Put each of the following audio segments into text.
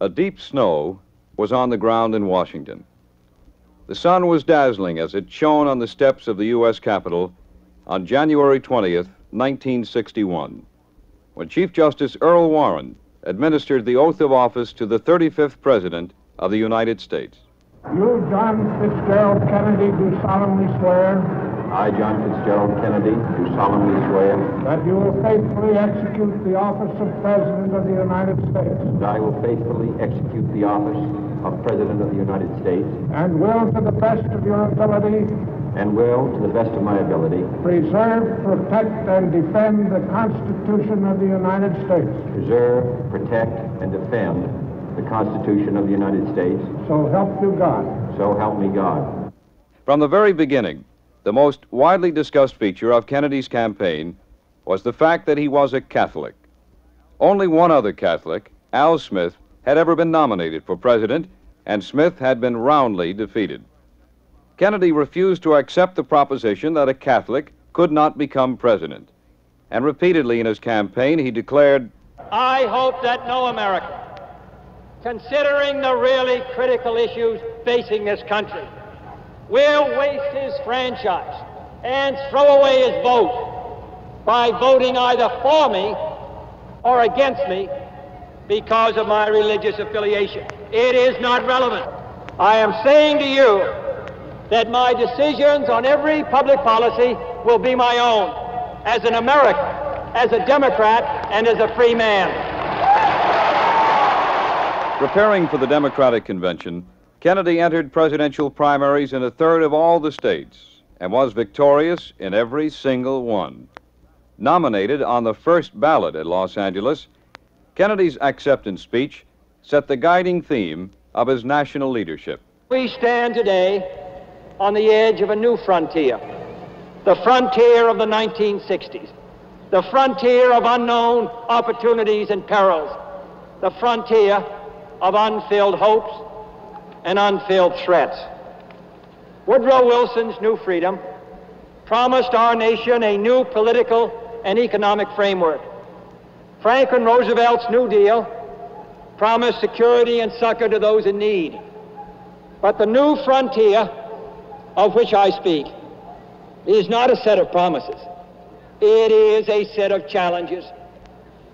A deep snow was on the ground in Washington. The sun was dazzling as it shone on the steps of the U.S. Capitol on January 20th, 1961, when Chief Justice Earl Warren administered the oath of office to the 35th President of the United States. You, John Fitzgerald Kennedy, do solemnly swear I, John Fitzgerald Kennedy, do solemnly swear that you will faithfully execute the office of President of the United States that I will faithfully execute the office of President of the United States and will, to the best of your ability, and will, to the best of my ability, preserve, protect, and defend the Constitution of the United States. preserve, protect, and defend the Constitution of the United States. So help you God. So help me God. From the very beginning, the most widely discussed feature of Kennedy's campaign was the fact that he was a Catholic. Only one other Catholic, Al Smith, had ever been nominated for president, and Smith had been roundly defeated. Kennedy refused to accept the proposition that a Catholic could not become president. And repeatedly in his campaign, he declared, I hope that no American, considering the really critical issues facing this country, will waste his franchise and throw away his vote by voting either for me or against me because of my religious affiliation. It is not relevant. I am saying to you that my decisions on every public policy will be my own as an American, as a Democrat, and as a free man. Preparing for the Democratic Convention, Kennedy entered presidential primaries in a third of all the states and was victorious in every single one. Nominated on the first ballot at Los Angeles, Kennedy's acceptance speech set the guiding theme of his national leadership. We stand today on the edge of a new frontier, the frontier of the 1960s, the frontier of unknown opportunities and perils, the frontier of unfilled hopes and unfilled threats. Woodrow Wilson's New Freedom promised our nation a new political and economic framework. Franklin Roosevelt's New Deal promised security and succor to those in need. But the new frontier of which I speak is not a set of promises. It is a set of challenges.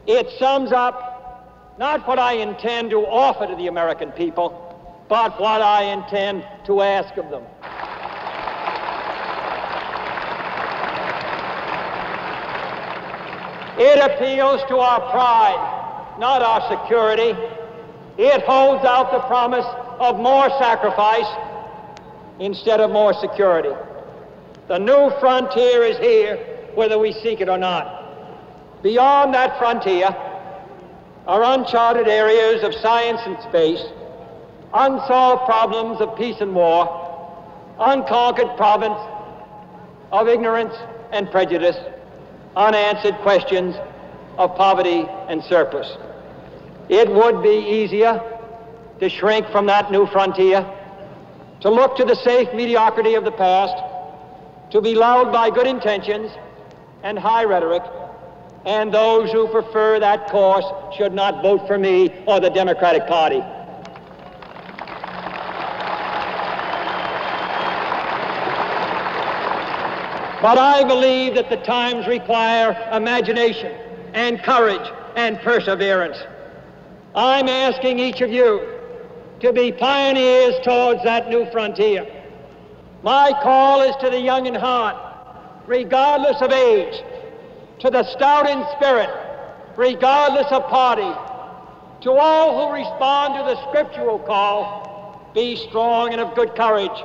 It sums up not what I intend to offer to the American people, but what I intend to ask of them. It appeals to our pride, not our security. It holds out the promise of more sacrifice instead of more security. The new frontier is here, whether we seek it or not. Beyond that frontier are uncharted areas of science and space, unsolved problems of peace and war, unconquered province of ignorance and prejudice, unanswered questions of poverty and surplus. It would be easier to shrink from that new frontier, to look to the safe mediocrity of the past, to be lulled by good intentions and high rhetoric, and those who prefer that course should not vote for me or the Democratic Party. But I believe that the times require imagination and courage and perseverance. I'm asking each of you to be pioneers towards that new frontier. My call is to the young in heart, regardless of age, to the stout in spirit, regardless of party, to all who respond to the scriptural call, be strong and of good courage,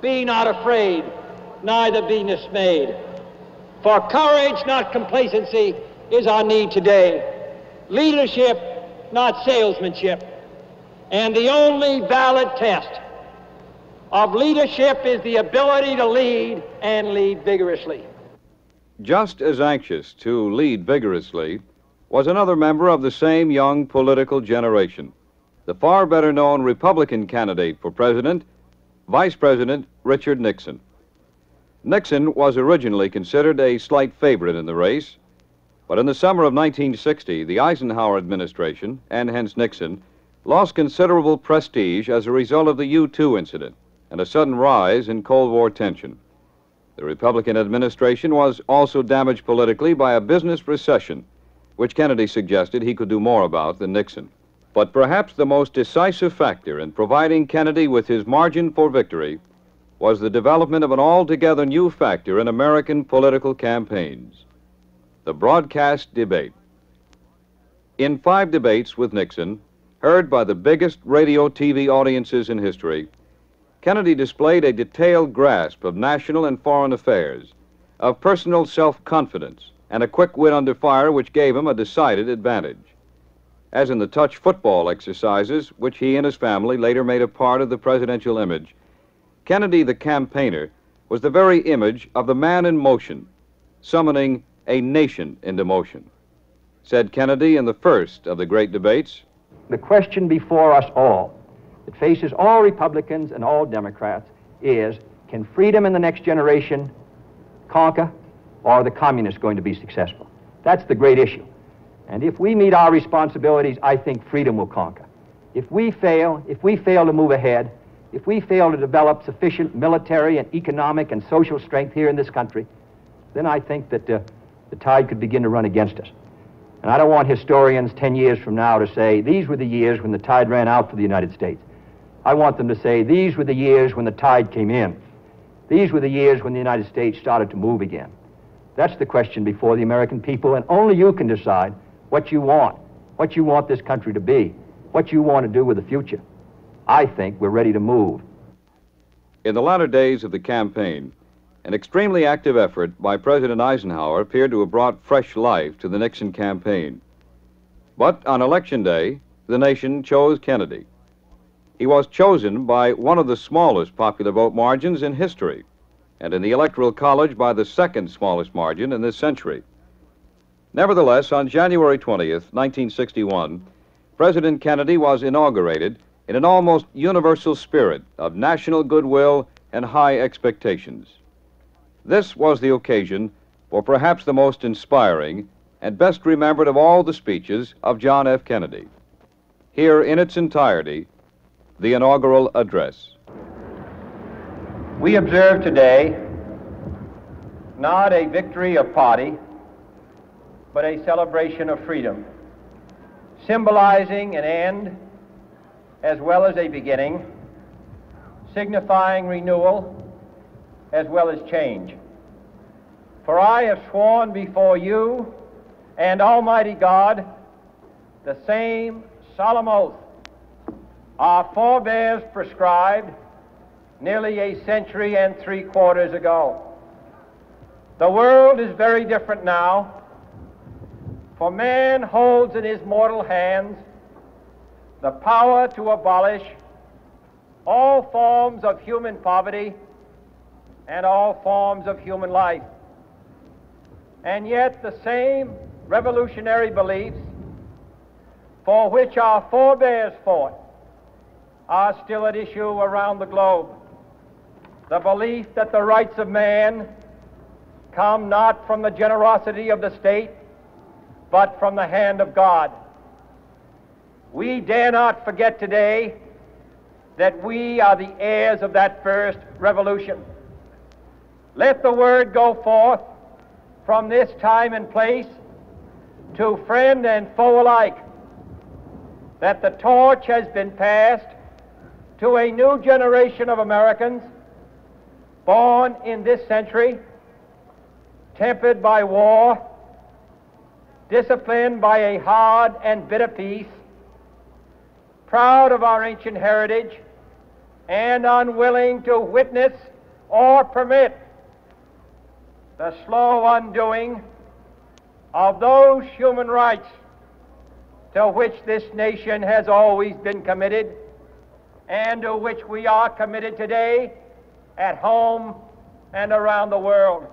be not afraid, neither be dismayed. For courage, not complacency, is our need today. Leadership, not salesmanship. And the only valid test of leadership is the ability to lead and lead vigorously. Just as anxious to lead vigorously was another member of the same young political generation, the far better known Republican candidate for president, Vice President Richard Nixon. Nixon was originally considered a slight favorite in the race, but in the summer of 1960, the Eisenhower administration, and hence Nixon, lost considerable prestige as a result of the U 2 incident and a sudden rise in Cold War tension. The Republican administration was also damaged politically by a business recession, which Kennedy suggested he could do more about than Nixon. But perhaps the most decisive factor in providing Kennedy with his margin for victory was the development of an altogether new factor in American political campaigns the broadcast debate. In five debates with Nixon, heard by the biggest radio TV audiences in history, Kennedy displayed a detailed grasp of national and foreign affairs, of personal self confidence, and a quick wit under fire which gave him a decided advantage. As in the touch football exercises, which he and his family later made a part of the presidential image, Kennedy, the campaigner, was the very image of the man in motion, summoning a nation into motion. Said Kennedy in the first of the great debates The question before us all, that faces all Republicans and all Democrats, is can freedom in the next generation conquer, or are the communists going to be successful? That's the great issue. And if we meet our responsibilities, I think freedom will conquer. If we fail, if we fail to move ahead, if we fail to develop sufficient military and economic and social strength here in this country, then I think that uh, the tide could begin to run against us. And I don't want historians 10 years from now to say, these were the years when the tide ran out for the United States. I want them to say, these were the years when the tide came in. These were the years when the United States started to move again. That's the question before the American people, and only you can decide what you want, what you want this country to be, what you want to do with the future. I think we're ready to move. In the latter days of the campaign, an extremely active effort by President Eisenhower appeared to have brought fresh life to the Nixon campaign. But on election day, the nation chose Kennedy. He was chosen by one of the smallest popular vote margins in history, and in the Electoral College by the second smallest margin in this century. Nevertheless, on January 20th, 1961, President Kennedy was inaugurated in an almost universal spirit of national goodwill and high expectations. This was the occasion for perhaps the most inspiring and best remembered of all the speeches of John F. Kennedy. Here in its entirety, the inaugural address. We observe today not a victory of party, but a celebration of freedom, symbolizing an end as well as a beginning, signifying renewal as well as change. For I have sworn before you and Almighty God the same solemn oath our forebears prescribed nearly a century and three quarters ago. The world is very different now, for man holds in his mortal hands the power to abolish all forms of human poverty and all forms of human life. And yet, the same revolutionary beliefs for which our forebears fought are still at issue around the globe. The belief that the rights of man come not from the generosity of the state, but from the hand of God. We dare not forget today that we are the heirs of that first revolution. Let the word go forth from this time and place to friend and foe alike that the torch has been passed to a new generation of Americans born in this century, tempered by war, disciplined by a hard and bitter peace, proud of our ancient heritage, and unwilling to witness or permit the slow undoing of those human rights to which this nation has always been committed and to which we are committed today at home and around the world.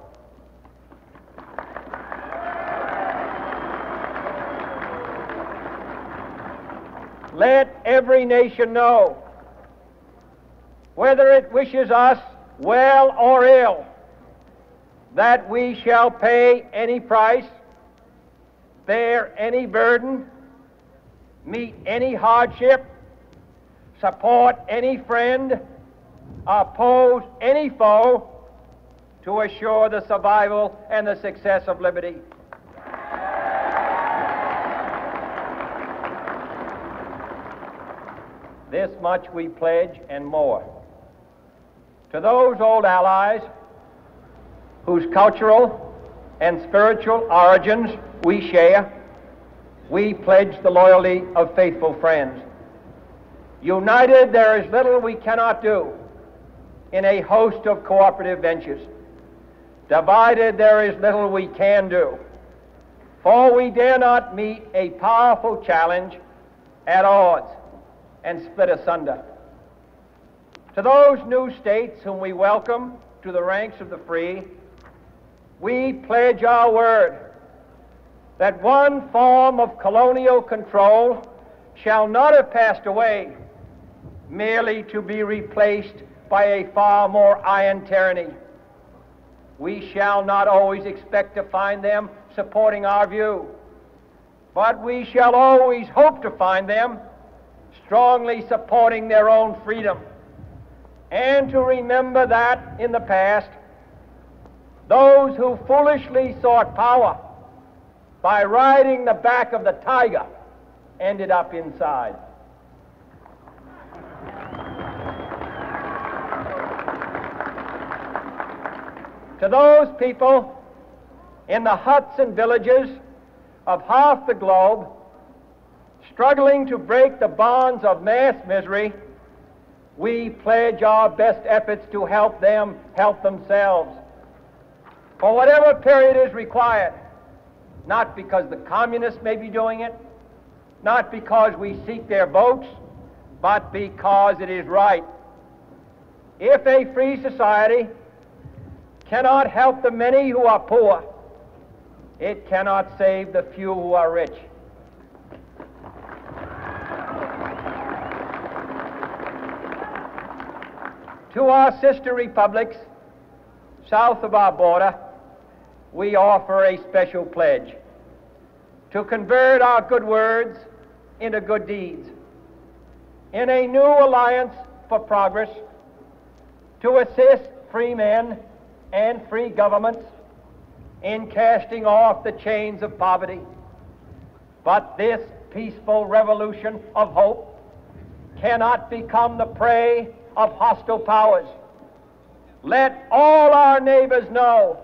Let every nation know, whether it wishes us well or ill, that we shall pay any price, bear any burden, meet any hardship, support any friend, oppose any foe to assure the survival and the success of liberty. This much we pledge and more. To those old allies whose cultural and spiritual origins we share, we pledge the loyalty of faithful friends. United, there is little we cannot do in a host of cooperative ventures. Divided, there is little we can do. For we dare not meet a powerful challenge at odds and split asunder. To those new states whom we welcome to the ranks of the free, we pledge our word that one form of colonial control shall not have passed away merely to be replaced by a far more iron tyranny. We shall not always expect to find them supporting our view, but we shall always hope to find them strongly supporting their own freedom. And to remember that in the past, those who foolishly sought power by riding the back of the tiger ended up inside. to those people in the huts and villages of half the globe struggling to break the bonds of mass misery, we pledge our best efforts to help them help themselves for whatever period is required, not because the communists may be doing it, not because we seek their votes, but because it is right. If a free society cannot help the many who are poor. It cannot save the few who are rich. To our sister republics south of our border, we offer a special pledge to convert our good words into good deeds. In a new alliance for progress, to assist free men and free governments in casting off the chains of poverty. But this peaceful revolution of hope cannot become the prey of hostile powers. Let all our neighbors know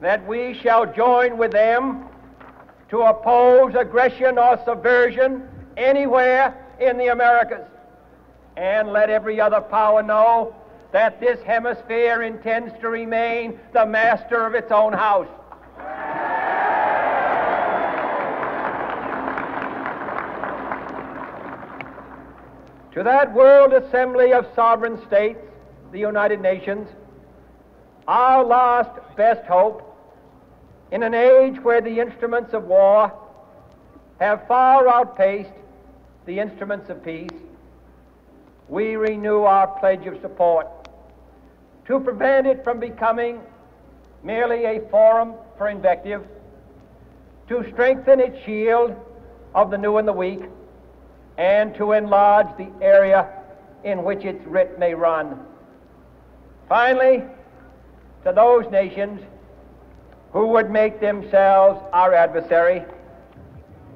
that we shall join with them to oppose aggression or subversion anywhere in the Americas. And let every other power know that this hemisphere intends to remain the master of its own house. To that World Assembly of Sovereign States, the United Nations, our last best hope in an age where the instruments of war have far outpaced the instruments of peace, we renew our pledge of support to prevent it from becoming merely a forum for invective, to strengthen its shield of the new and the weak, and to enlarge the area in which its writ may run. Finally, to those nations who would make themselves our adversary,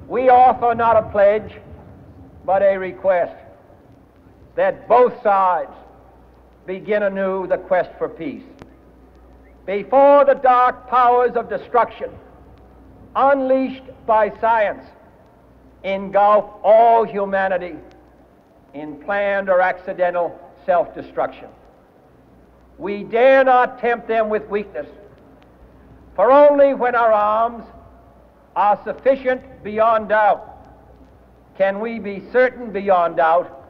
we offer not a pledge, but a request that both sides begin anew the quest for peace. Before the dark powers of destruction, unleashed by science, engulf all humanity in planned or accidental self destruction. We dare not tempt them with weakness, for only when our arms are sufficient beyond doubt can we be certain beyond doubt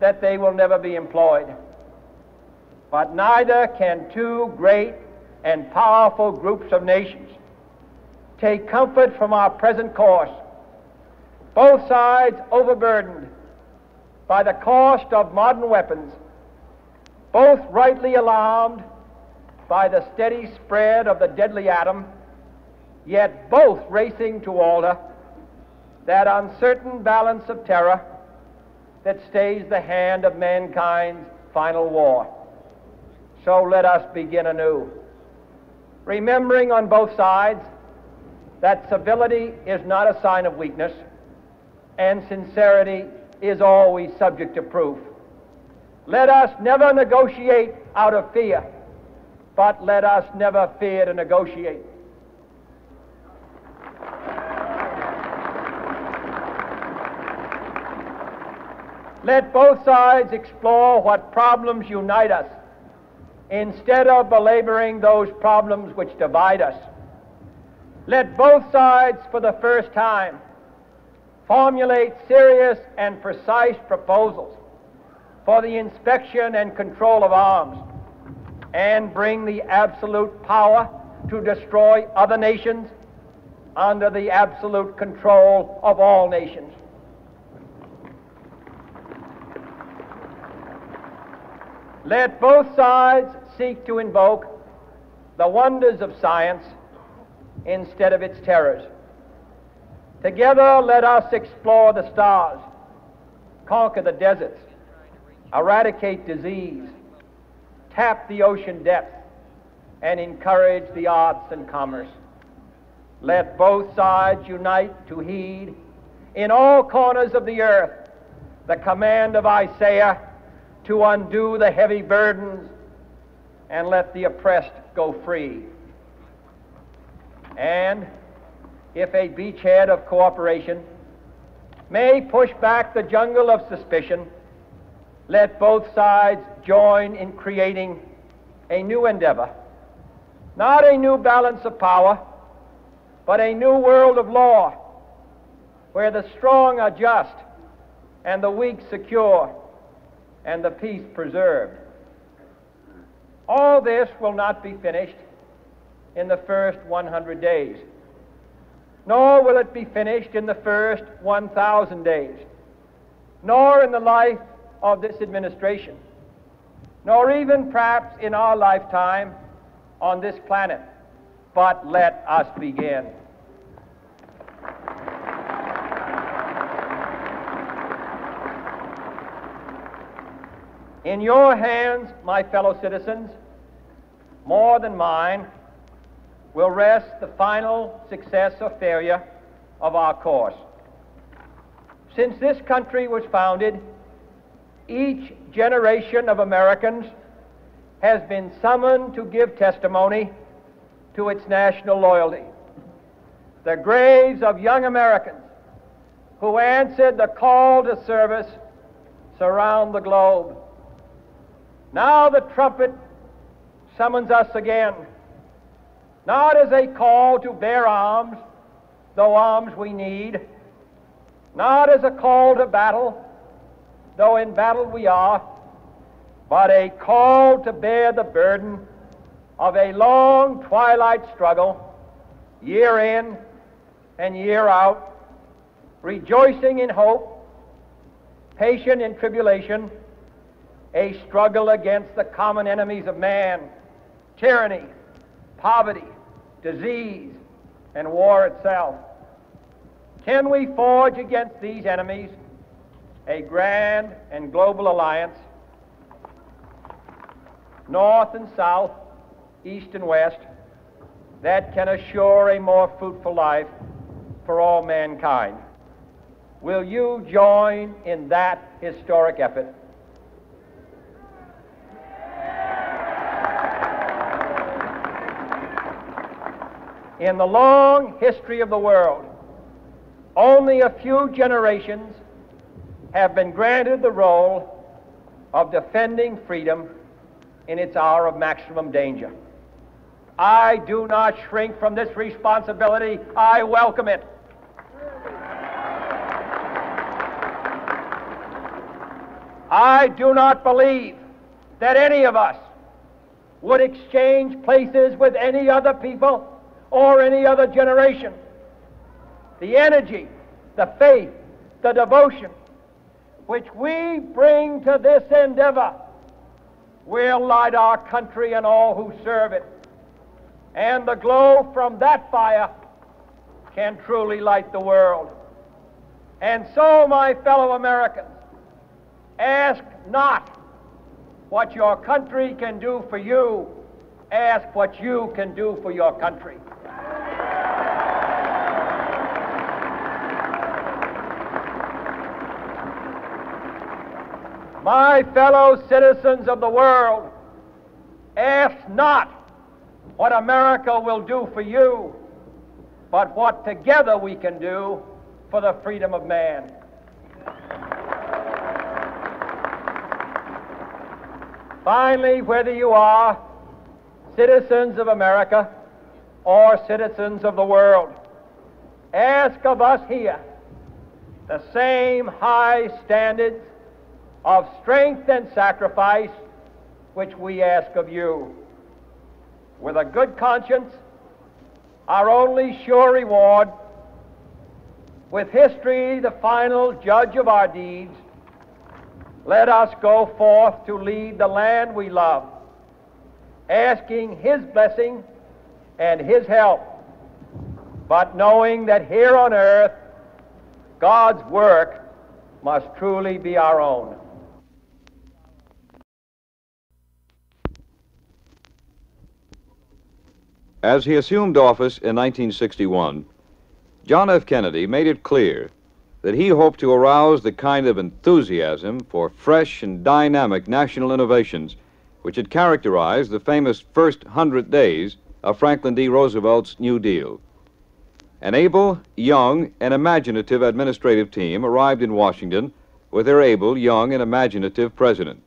that they will never be employed. But neither can two great and powerful groups of nations take comfort from our present course, both sides overburdened by the cost of modern weapons, both rightly alarmed by the steady spread of the deadly atom, yet both racing to alter that uncertain balance of terror that stays the hand of mankind's final war. So let us begin anew, remembering on both sides that civility is not a sign of weakness and sincerity is always subject to proof. Let us never negotiate out of fear, but let us never fear to negotiate. Let both sides explore what problems unite us instead of belaboring those problems which divide us. Let both sides, for the first time, formulate serious and precise proposals for the inspection and control of arms and bring the absolute power to destroy other nations under the absolute control of all nations. Let both sides seek to invoke the wonders of science instead of its terrors. Together, let us explore the stars, conquer the deserts, eradicate disease, tap the ocean depths, and encourage the arts and commerce. Let both sides unite to heed in all corners of the earth the command of Isaiah to undo the heavy burdens and let the oppressed go free. And if a beachhead of cooperation may push back the jungle of suspicion, let both sides join in creating a new endeavor, not a new balance of power, but a new world of law where the strong are just and the weak secure and the peace preserved. All this will not be finished in the first 100 days, nor will it be finished in the first 1,000 days, nor in the life of this administration, nor even perhaps in our lifetime on this planet. But let us begin. In your hands, my fellow citizens, more than mine, will rest the final success or failure of our course. Since this country was founded, each generation of Americans has been summoned to give testimony to its national loyalty. The graves of young Americans who answered the call to service surround the globe. Now the trumpet summons us again, not as a call to bear arms, though arms we need, not as a call to battle, though in battle we are, but a call to bear the burden of a long twilight struggle, year in and year out, rejoicing in hope, patient in tribulation, a struggle against the common enemies of man tyranny, poverty, disease, and war itself. Can we forge against these enemies a grand and global alliance, north and south, east and west, that can assure a more fruitful life for all mankind? Will you join in that historic effort? In the long history of the world, only a few generations have been granted the role of defending freedom in its hour of maximum danger. I do not shrink from this responsibility. I welcome it. I do not believe that any of us would exchange places with any other people or any other generation. The energy, the faith, the devotion which we bring to this endeavor will light our country and all who serve it. And the glow from that fire can truly light the world. And so, my fellow Americans, Ask not what your country can do for you. Ask what you can do for your country. My fellow citizens of the world, ask not what America will do for you, but what together we can do for the freedom of man. Finally, whether you are citizens of America or citizens of the world, ask of us here the same high standards of strength and sacrifice which we ask of you. With a good conscience, our only sure reward, with history the final judge of our deeds, let us go forth to lead the land we love, asking His blessing and His help, but knowing that here on earth, God's work must truly be our own. As he assumed office in 1961, John F. Kennedy made it clear that he hoped to arouse the kind of enthusiasm for fresh and dynamic national innovations which had characterized the famous first hundred days of Franklin D. Roosevelt's New Deal. An able, young, and imaginative administrative team arrived in Washington with their able, young, and imaginative president.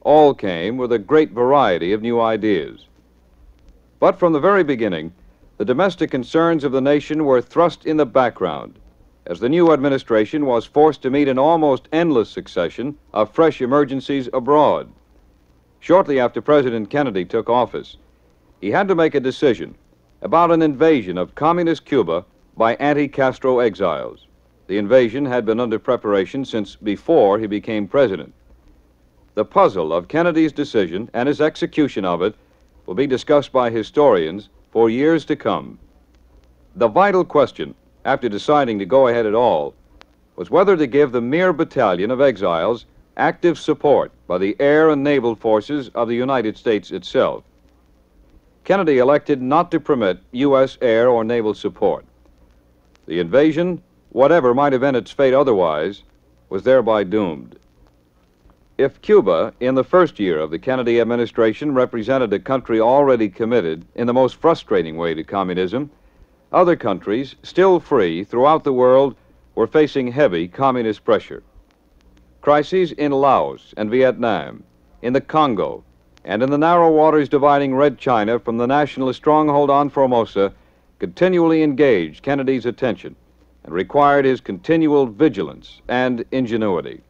All came with a great variety of new ideas. But from the very beginning, the domestic concerns of the nation were thrust in the background as the new administration was forced to meet an almost endless succession of fresh emergencies abroad. Shortly after President Kennedy took office, he had to make a decision about an invasion of communist Cuba by anti Castro exiles. The invasion had been under preparation since before he became president. The puzzle of Kennedy's decision and his execution of it will be discussed by historians for years to come. The vital question, after deciding to go ahead at all, was whether to give the mere battalion of exiles active support by the air and naval forces of the United States itself. Kennedy elected not to permit U.S. air or naval support. The invasion, whatever might have been its fate otherwise, was thereby doomed. If Cuba, in the first year of the Kennedy administration, represented a country already committed in the most frustrating way to communism, other countries, still free throughout the world, were facing heavy communist pressure. Crises in Laos and Vietnam, in the Congo, and in the narrow waters dividing Red China from the nationalist stronghold on Formosa continually engaged Kennedy's attention and required his continual vigilance and ingenuity.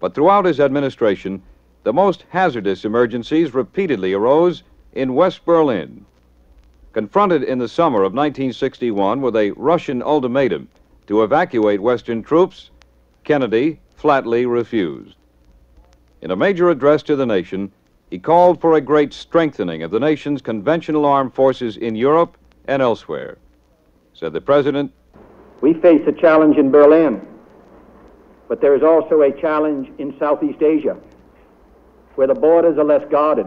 But throughout his administration, the most hazardous emergencies repeatedly arose in West Berlin. Confronted in the summer of 1961 with a Russian ultimatum to evacuate Western troops, Kennedy flatly refused. In a major address to the nation, he called for a great strengthening of the nation's conventional armed forces in Europe and elsewhere. Said the President, We face a challenge in Berlin but there is also a challenge in Southeast Asia, where the borders are less guarded,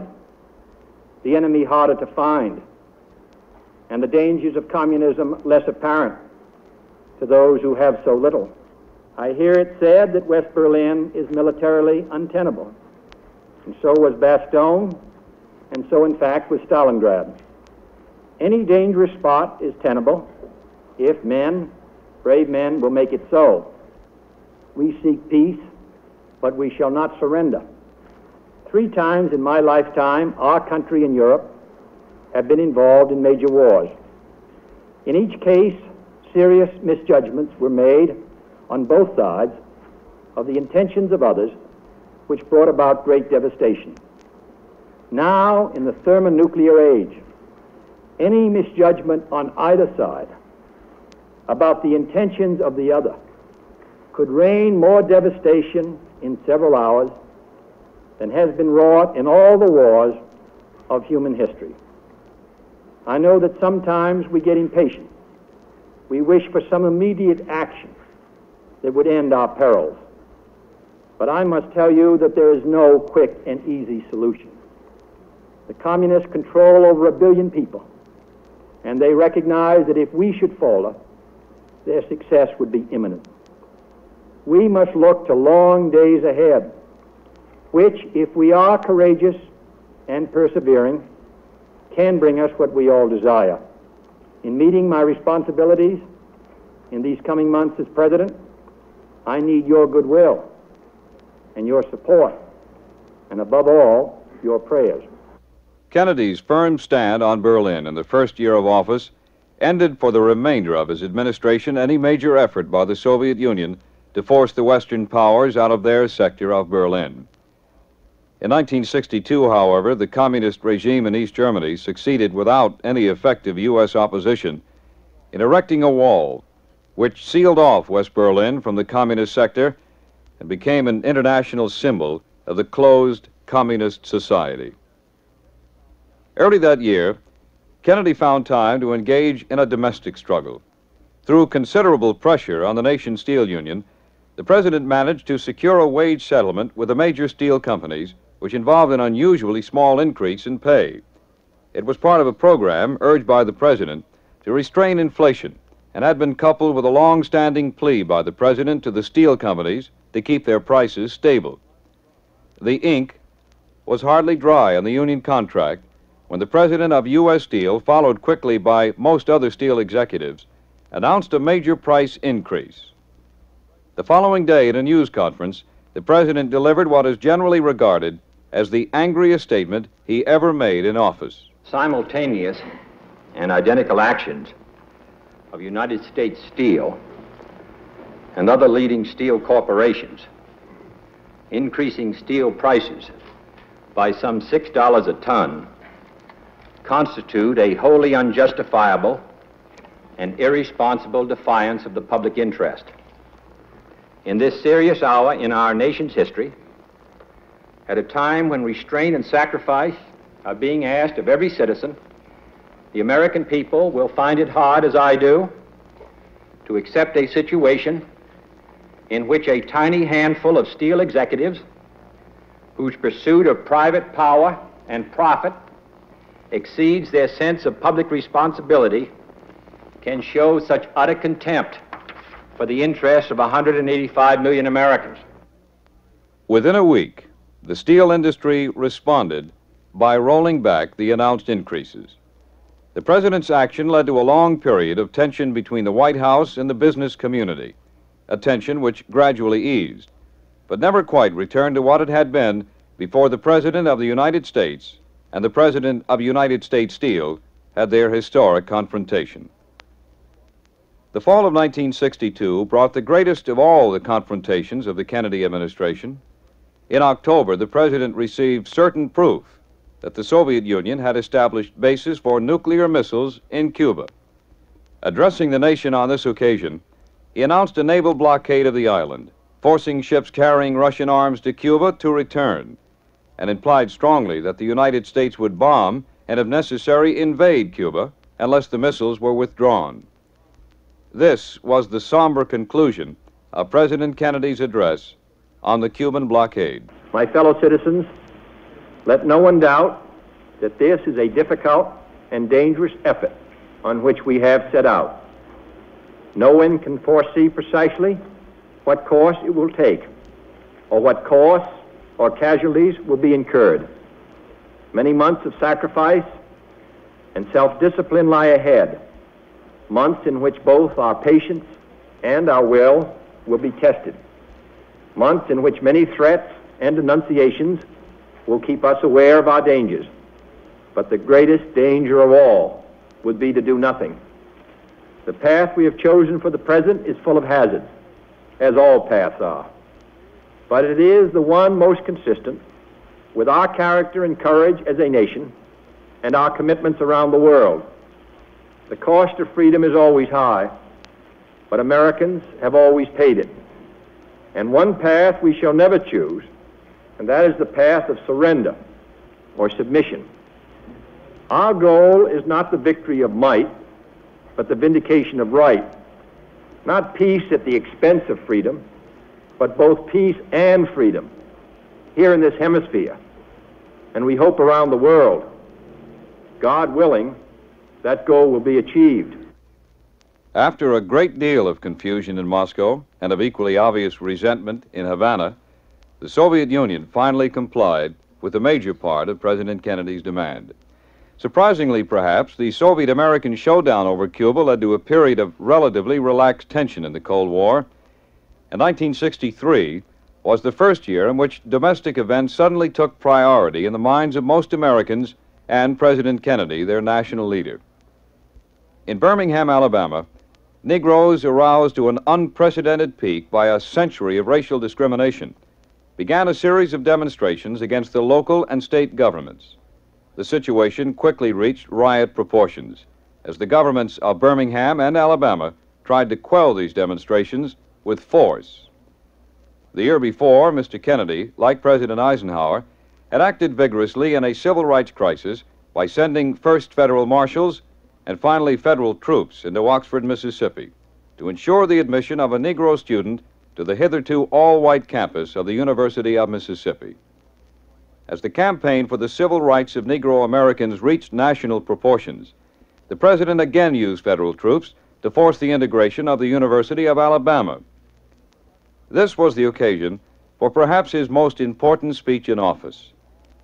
the enemy harder to find, and the dangers of communism less apparent to those who have so little. I hear it said that West Berlin is militarily untenable, and so was Bastogne, and so in fact was Stalingrad. Any dangerous spot is tenable if men, brave men, will make it so. We seek peace, but we shall not surrender. Three times in my lifetime, our country and Europe have been involved in major wars. In each case, serious misjudgments were made on both sides of the intentions of others, which brought about great devastation. Now, in the thermonuclear age, any misjudgment on either side about the intentions of the other could rain more devastation in several hours than has been wrought in all the wars of human history. I know that sometimes we get impatient. We wish for some immediate action that would end our perils. But I must tell you that there is no quick and easy solution. The communists control over a billion people, and they recognize that if we should falter, their success would be imminent. We must look to long days ahead, which, if we are courageous and persevering, can bring us what we all desire. In meeting my responsibilities in these coming months as president, I need your goodwill and your support, and above all, your prayers. Kennedy's firm stand on Berlin in the first year of office ended for the remainder of his administration any major effort by the Soviet Union to force the Western powers out of their sector of Berlin. In 1962, however, the communist regime in East Germany succeeded without any effective U.S. opposition in erecting a wall which sealed off West Berlin from the communist sector and became an international symbol of the closed communist society. Early that year, Kennedy found time to engage in a domestic struggle. Through considerable pressure on the nation's steel union, the president managed to secure a wage settlement with the major steel companies which involved an unusually small increase in pay. It was part of a program urged by the President to restrain inflation and had been coupled with a long standing plea by the President to the steel companies to keep their prices stable. The ink was hardly dry on the union contract when the President of U.S. Steel, followed quickly by most other steel executives, announced a major price increase. The following day at a news conference, the President delivered what is generally regarded as the angriest statement he ever made in office. Simultaneous and identical actions of United States Steel and other leading steel corporations increasing steel prices by some $6 a ton constitute a wholly unjustifiable and irresponsible defiance of the public interest. In this serious hour in our nation's history, at a time when restraint and sacrifice are being asked of every citizen, the American people will find it hard, as I do, to accept a situation in which a tiny handful of steel executives, whose pursuit of private power and profit exceeds their sense of public responsibility, can show such utter contempt for the interests of 185 million Americans. Within a week, the steel industry responded by rolling back the announced increases. The president's action led to a long period of tension between the White House and the business community, a tension which gradually eased, but never quite returned to what it had been before the President of the United States and the President of United States Steel had their historic confrontation. The fall of 1962 brought the greatest of all the confrontations of the Kennedy administration in October, the President received certain proof that the Soviet Union had established bases for nuclear missiles in Cuba. Addressing the nation on this occasion, he announced a naval blockade of the island, forcing ships carrying Russian arms to Cuba to return, and implied strongly that the United States would bomb and, if necessary, invade Cuba unless the missiles were withdrawn. This was the somber conclusion of President Kennedy's address on the Cuban blockade. My fellow citizens, let no one doubt that this is a difficult and dangerous effort on which we have set out. No one can foresee precisely what course it will take, or what costs or casualties will be incurred. Many months of sacrifice and self discipline lie ahead, months in which both our patience and our will will be tested months in which many threats and denunciations will keep us aware of our dangers. But the greatest danger of all would be to do nothing. The path we have chosen for the present is full of hazards, as all paths are. But it is the one most consistent with our character and courage as a nation and our commitments around the world. The cost of freedom is always high, but Americans have always paid it. And one path we shall never choose, and that is the path of surrender or submission. Our goal is not the victory of might, but the vindication of right. Not peace at the expense of freedom, but both peace and freedom here in this hemisphere, and we hope around the world. God willing, that goal will be achieved. After a great deal of confusion in Moscow and of equally obvious resentment in Havana, the Soviet Union finally complied with the major part of President Kennedy's demand. Surprisingly, perhaps, the Soviet American showdown over Cuba led to a period of relatively relaxed tension in the Cold War. And 1963 was the first year in which domestic events suddenly took priority in the minds of most Americans and President Kennedy, their national leader. In Birmingham, Alabama, Negroes, aroused to an unprecedented peak by a century of racial discrimination, began a series of demonstrations against the local and state governments. The situation quickly reached riot proportions as the governments of Birmingham and Alabama tried to quell these demonstrations with force. The year before, Mr. Kennedy, like President Eisenhower, had acted vigorously in a civil rights crisis by sending first federal marshals and finally federal troops into Oxford, Mississippi, to ensure the admission of a Negro student to the hitherto all white campus of the University of Mississippi. As the campaign for the civil rights of Negro Americans reached national proportions, the President again used federal troops to force the integration of the University of Alabama. This was the occasion for perhaps his most important speech in office,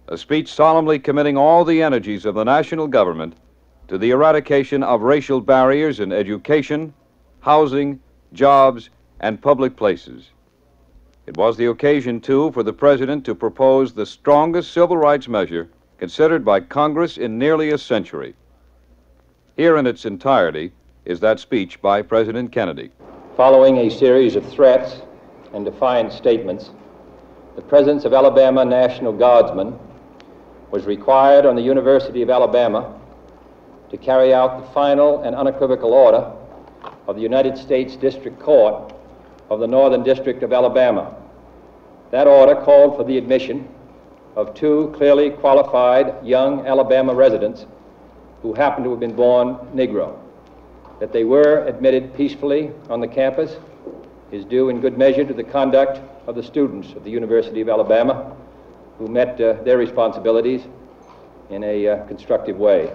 a speech solemnly committing all the energies of the national government to the eradication of racial barriers in education, housing, jobs, and public places. It was the occasion, too, for the President to propose the strongest civil rights measure considered by Congress in nearly a century. Here in its entirety is that speech by President Kennedy. Following a series of threats and defiant statements, the presence of Alabama National Guardsmen was required on the University of Alabama to carry out the final and unequivocal order of the United States District Court of the Northern District of Alabama. That order called for the admission of two clearly qualified young Alabama residents who happened to have been born Negro. That they were admitted peacefully on the campus is due in good measure to the conduct of the students of the University of Alabama who met uh, their responsibilities in a uh, constructive way.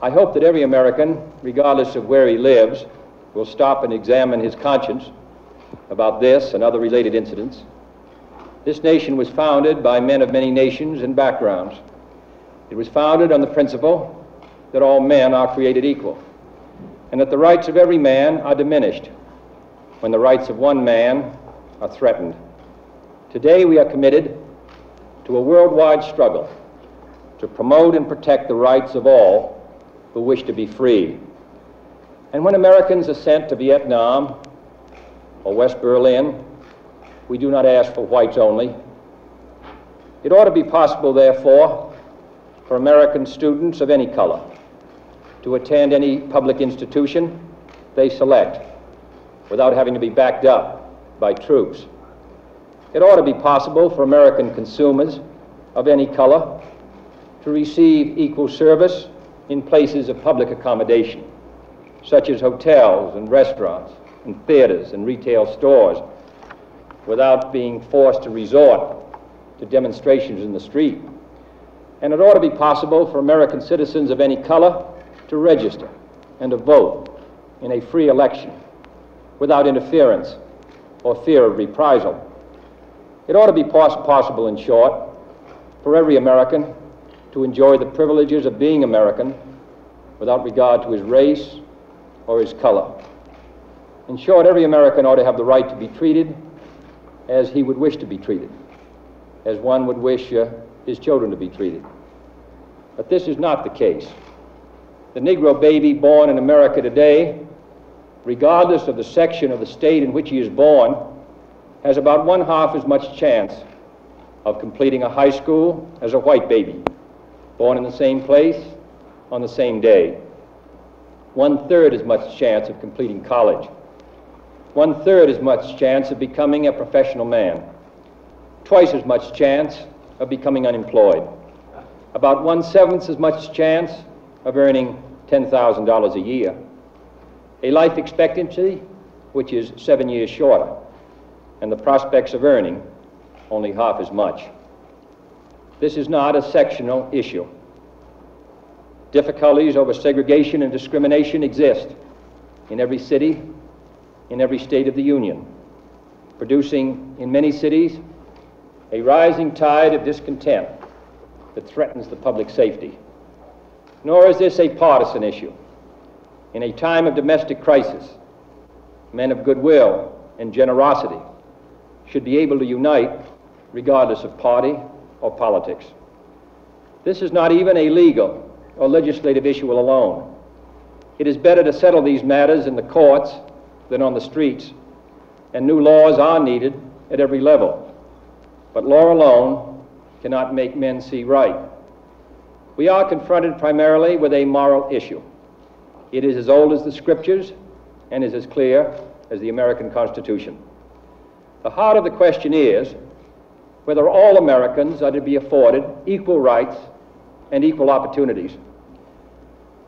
I hope that every American, regardless of where he lives, will stop and examine his conscience about this and other related incidents. This nation was founded by men of many nations and backgrounds. It was founded on the principle that all men are created equal, and that the rights of every man are diminished when the rights of one man are threatened. Today we are committed to a worldwide struggle to promote and protect the rights of all who wish to be free. And when Americans are sent to Vietnam or West Berlin, we do not ask for whites only. It ought to be possible, therefore, for American students of any color to attend any public institution they select without having to be backed up by troops. It ought to be possible for American consumers of any color to receive equal service in places of public accommodation, such as hotels and restaurants and theaters and retail stores, without being forced to resort to demonstrations in the street. And it ought to be possible for American citizens of any color to register and to vote in a free election without interference or fear of reprisal. It ought to be pos- possible, in short, for every American to enjoy the privileges of being American without regard to his race or his color. In short, every American ought to have the right to be treated as he would wish to be treated, as one would wish uh, his children to be treated. But this is not the case. The Negro baby born in America today, regardless of the section of the state in which he is born, has about one half as much chance of completing a high school as a white baby, born in the same place on the same day. One third as much chance of completing college. One third as much chance of becoming a professional man. Twice as much chance of becoming unemployed. About one seventh as much chance of earning $10,000 a year. A life expectancy which is seven years shorter. and the prospects of earning only half as much. This is not a sectional issue. Difficulties over segregation and discrimination exist in every city, in every state of the Union, producing in many cities a rising tide of discontent that threatens the public safety. Nor is this a partisan issue. In a time of domestic crisis, men of goodwill and generosity should be able to unite regardless of party or politics. This is not even a legal or legislative issue alone. It is better to settle these matters in the courts than on the streets, and new laws are needed at every level. But law alone cannot make men see right. We are confronted primarily with a moral issue. It is as old as the scriptures and is as clear as the American Constitution. The heart of the question is whether all Americans are to be afforded equal rights and equal opportunities,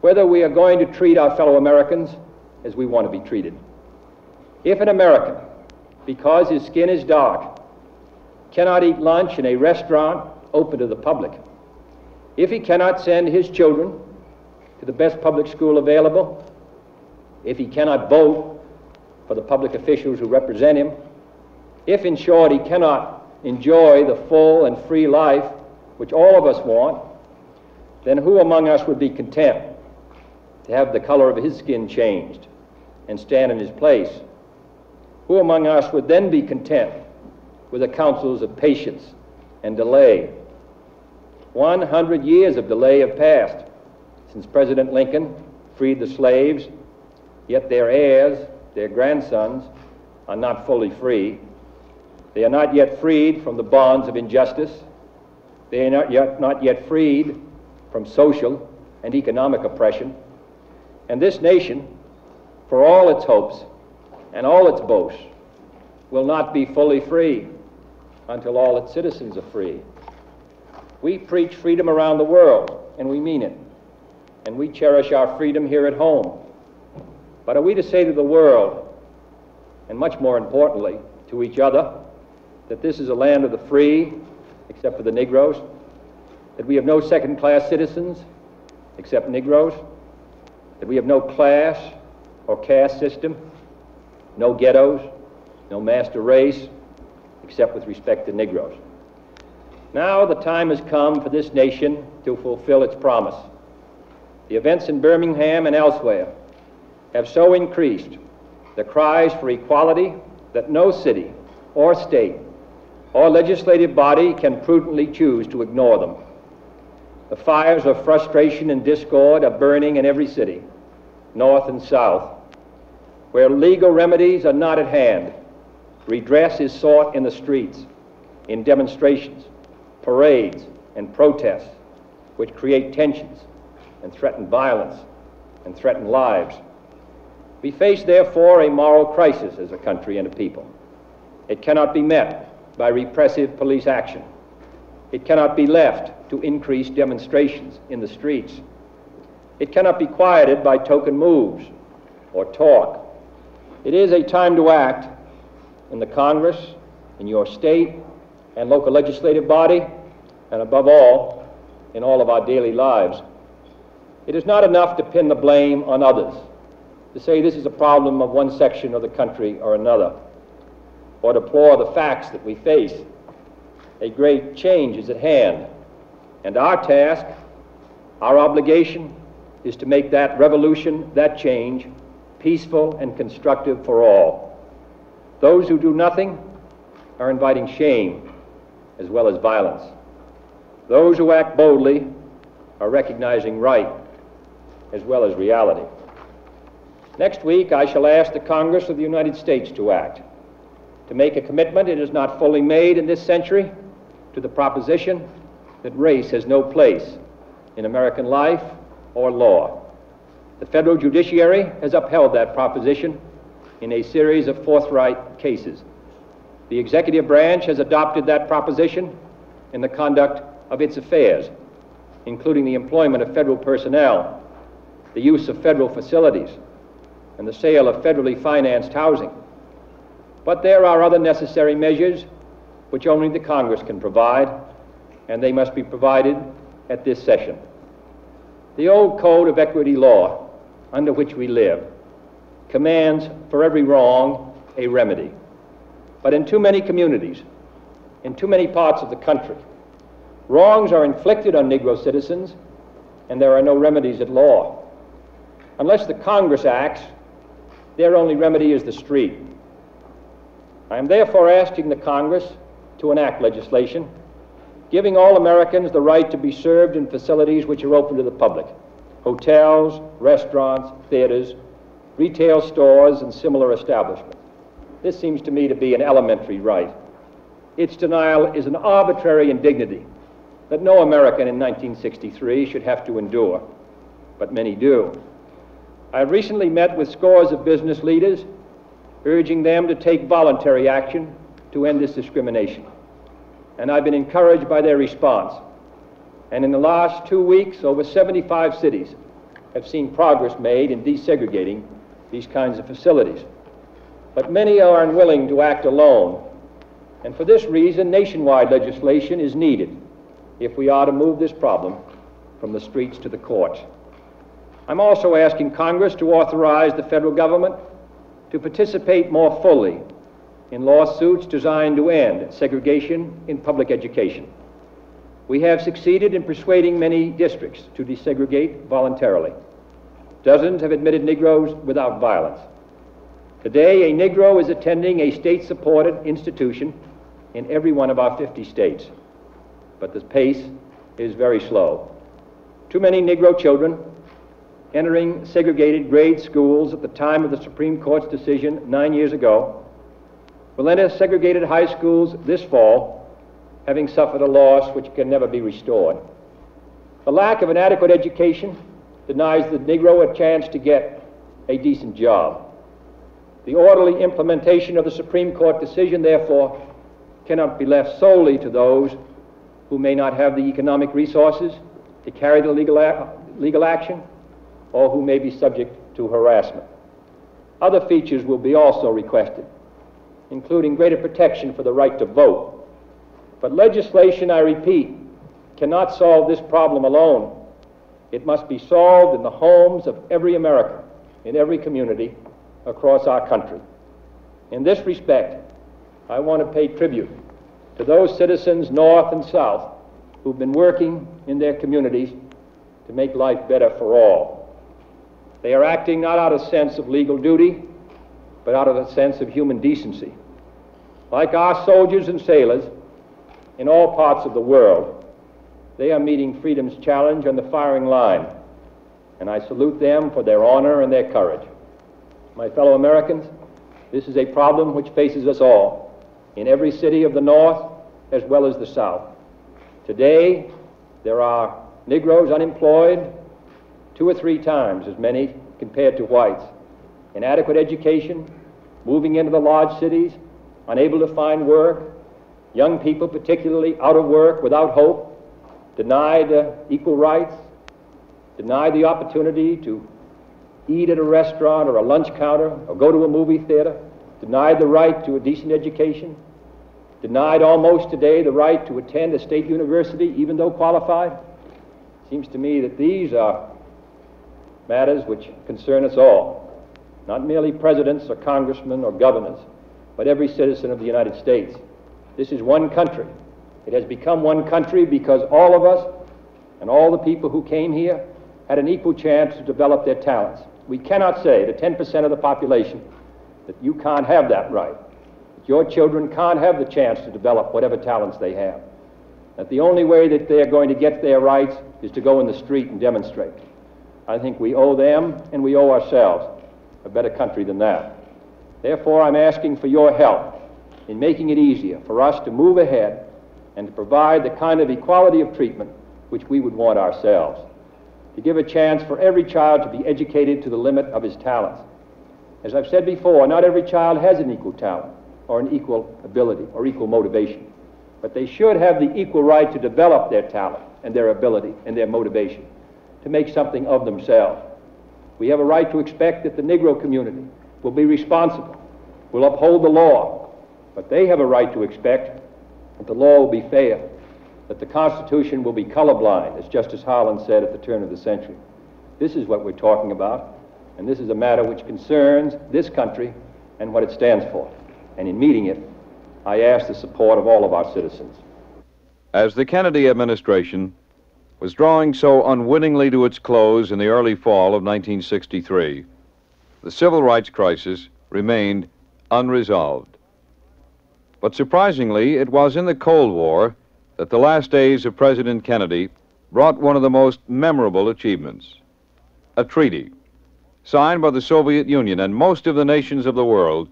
whether we are going to treat our fellow Americans as we want to be treated. If an American, because his skin is dark, cannot eat lunch in a restaurant open to the public, if he cannot send his children to the best public school available, if he cannot vote for the public officials who represent him, if, in short, he cannot enjoy the full and free life which all of us want, then who among us would be content to have the color of his skin changed and stand in his place? Who among us would then be content with the counsels of patience and delay? 100 years of delay have passed since President Lincoln freed the slaves, yet their heirs, their grandsons, are not fully free. They are not yet freed from the bonds of injustice. They are not yet, not yet freed from social and economic oppression. And this nation, for all its hopes and all its boasts, will not be fully free until all its citizens are free. We preach freedom around the world, and we mean it. And we cherish our freedom here at home. But are we to say to the world, and much more importantly, to each other, that this is a land of the free, except for the Negroes, that we have no second class citizens except Negroes, that we have no class or caste system, no ghettos, no master race, except with respect to Negroes. Now the time has come for this nation to fulfill its promise. The events in Birmingham and elsewhere have so increased the cries for equality that no city or state or legislative body can prudently choose to ignore them. The fires of frustration and discord are burning in every city, north and south. Where legal remedies are not at hand, redress is sought in the streets, in demonstrations, parades, and protests, which create tensions and threaten violence and threaten lives. We face, therefore, a moral crisis as a country and a people. It cannot be met by repressive police action. It cannot be left to increase demonstrations in the streets. It cannot be quieted by token moves or talk. It is a time to act in the Congress, in your state and local legislative body, and above all, in all of our daily lives. It is not enough to pin the blame on others, to say this is a problem of one section of the country or another or deplore the facts that we face. A great change is at hand, and our task, our obligation, is to make that revolution, that change, peaceful and constructive for all. Those who do nothing are inviting shame as well as violence. Those who act boldly are recognizing right as well as reality. Next week, I shall ask the Congress of the United States to act to make a commitment it is not fully made in this century to the proposition that race has no place in American life or law. The federal judiciary has upheld that proposition in a series of forthright cases. The executive branch has adopted that proposition in the conduct of its affairs, including the employment of federal personnel, the use of federal facilities, and the sale of federally financed housing. But there are other necessary measures which only the Congress can provide, and they must be provided at this session. The old code of equity law under which we live commands for every wrong a remedy. But in too many communities, in too many parts of the country, wrongs are inflicted on Negro citizens and there are no remedies at law. Unless the Congress acts, their only remedy is the street. I am therefore asking the Congress to enact legislation giving all Americans the right to be served in facilities which are open to the public hotels, restaurants, theaters, retail stores, and similar establishments. This seems to me to be an elementary right. Its denial is an arbitrary indignity that no American in 1963 should have to endure, but many do. I recently met with scores of business leaders, urging them to take voluntary action to end this discrimination. And I've been encouraged by their response. And in the last two weeks, over 75 cities have seen progress made in desegregating these kinds of facilities. But many are unwilling to act alone. And for this reason, nationwide legislation is needed if we are to move this problem from the streets to the courts. I'm also asking Congress to authorize the federal government to participate more fully in lawsuits designed to end segregation in public education. We have succeeded in persuading many districts to desegregate voluntarily. Dozens have admitted Negroes without violence. Today, a Negro is attending a state supported institution in every one of our 50 states, but the pace is very slow. Too many Negro children entering segregated grade schools at the time of the Supreme Court's decision nine years ago will enter segregated high schools this fall, having suffered a loss which can never be restored. The lack of an adequate education denies the Negro a chance to get a decent job. The orderly implementation of the Supreme Court decision, therefore, cannot be left solely to those who may not have the economic resources to carry the legal, legal action or who may be subject to harassment. Other features will be also requested, including greater protection for the right to vote. But legislation, I repeat, cannot solve this problem alone. It must be solved in the homes of every American, in every community across our country. In this respect, I want to pay tribute to those citizens, North and South, who've been working in their communities to make life better for all. They are acting not out of sense of legal duty, but out of a sense of human decency. Like our soldiers and sailors in all parts of the world, they are meeting freedom's challenge on the firing line, and I salute them for their honor and their courage. My fellow Americans, this is a problem which faces us all, in every city of the North as well as the South. Today, there are Negroes unemployed, two or three times as many compared to whites. Inadequate education, moving into the large cities, unable to find work, young people particularly out of work, without hope, denied uh, equal rights, denied the opportunity to eat at a restaurant or a lunch counter or go to a movie theater, denied the right to a decent education, denied almost today the right to attend a state university even though qualified. Seems to me that these are matters which concern us all, not merely presidents or congressmen or governors, but every citizen of the United States. This is one country. It has become one country because all of us and all the people who came here had an equal chance to develop their talents. We cannot say to 10% of the population that you can't have that right, that your children can't have the chance to develop whatever talents they have, that the only way that they are going to get their rights is to go in the street and demonstrate. I think we owe them and we owe ourselves a better country than that. Therefore, I'm asking for your help in making it easier for us to move ahead and to provide the kind of equality of treatment which we would want ourselves. To give a chance for every child to be educated to the limit of his talents. As I've said before, not every child has an equal talent or an equal ability or equal motivation, but they should have the equal right to develop their talent and their ability and their motivation to make something of themselves. We have a right to expect that the Negro community will be responsible will uphold the law, but they have a right to expect that the law will be fair, that the Constitution will be colorblind, as Justice Harlan said at the turn of the century. This is what we're talking about, and this is a matter which concerns this country and what it stands for. And in meeting it, I ask the support of all of our citizens. As the Kennedy administration was drawing so unwittingly to its close in the early fall of 1963, the civil rights crisis remained unresolved. But surprisingly, it was in the Cold War that the last days of President Kennedy brought one of the most memorable achievements a treaty signed by the Soviet Union and most of the nations of the world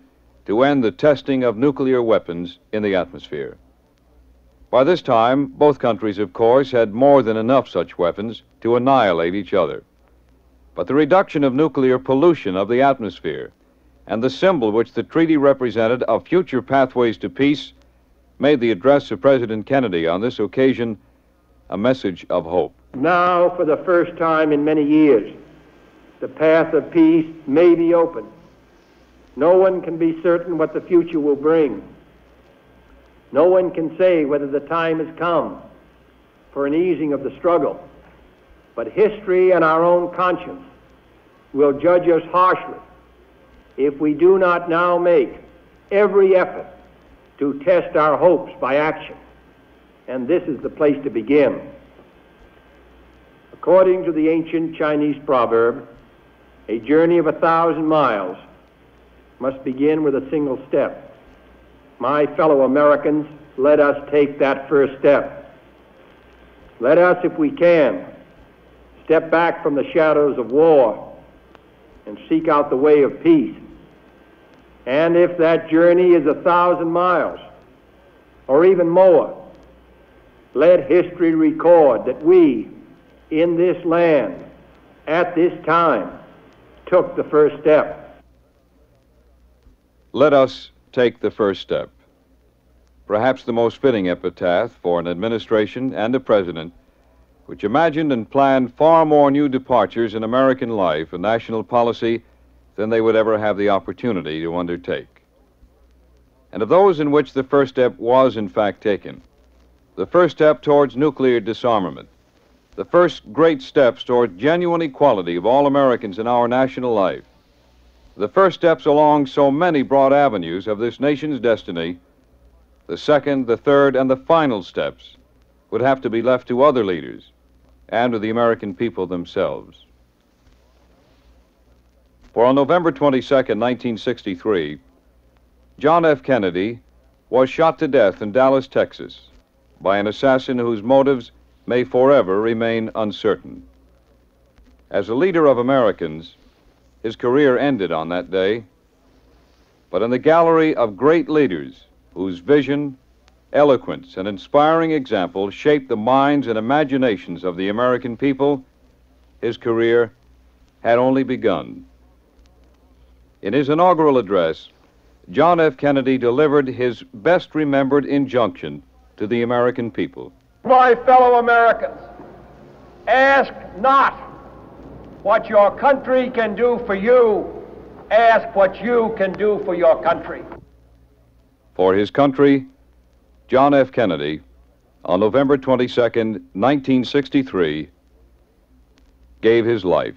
to end the testing of nuclear weapons in the atmosphere. By this time, both countries, of course, had more than enough such weapons to annihilate each other. But the reduction of nuclear pollution of the atmosphere and the symbol which the treaty represented of future pathways to peace made the address of President Kennedy on this occasion a message of hope. Now, for the first time in many years, the path of peace may be open. No one can be certain what the future will bring. No one can say whether the time has come for an easing of the struggle. But history and our own conscience will judge us harshly if we do not now make every effort to test our hopes by action. And this is the place to begin. According to the ancient Chinese proverb, a journey of a thousand miles must begin with a single step. My fellow Americans, let us take that first step. Let us, if we can, step back from the shadows of war and seek out the way of peace. And if that journey is a thousand miles or even more, let history record that we in this land at this time took the first step. Let us take the first step. Perhaps the most fitting epitaph for an administration and a president which imagined and planned far more new departures in American life and national policy than they would ever have the opportunity to undertake. And of those in which the first step was in fact taken, the first step towards nuclear disarmament, the first great steps toward genuine equality of all Americans in our national life, the first steps along so many broad avenues of this nation's destiny, the second, the third, and the final steps would have to be left to other leaders and to the American people themselves. For on November 22, 1963, John F. Kennedy was shot to death in Dallas, Texas, by an assassin whose motives may forever remain uncertain. As a leader of Americans, his career ended on that day, but in the gallery of great leaders whose vision, eloquence, and inspiring example shaped the minds and imaginations of the American people, his career had only begun. In his inaugural address, John F. Kennedy delivered his best remembered injunction to the American people. My fellow Americans, ask not what your country can do for you, ask what you can do for your country. For his country, John F. Kennedy, on November 22, 1963, gave his life.